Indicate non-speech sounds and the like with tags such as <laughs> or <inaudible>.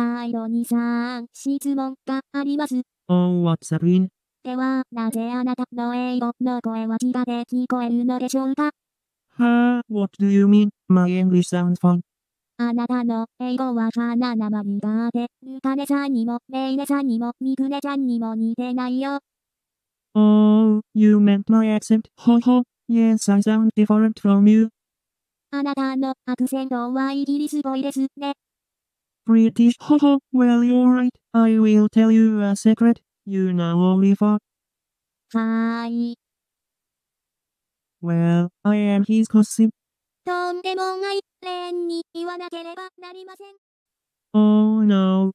最後にさ、質問があります。Oh, what's that mean? では、なぜあなたの英語の声は自我で聞こえるのでしょうか？Huh? What do you mean? My English sounds fun. あなたの英語は鼻なまりがあて、ルカネさんにも、レイネさんにも、ミクネちゃんにも似てないよ。Oh, you meant my accent? Ho ho. Yes, I sound different from you. あなたのアクセントはイギリスっぽいですね。British. <laughs> Ho ho. Well, you're right. I will tell you a secret. You know only for. はーい。 Well, I am his cousin. とんでもない、レンに言わなければなりません。 Oh no.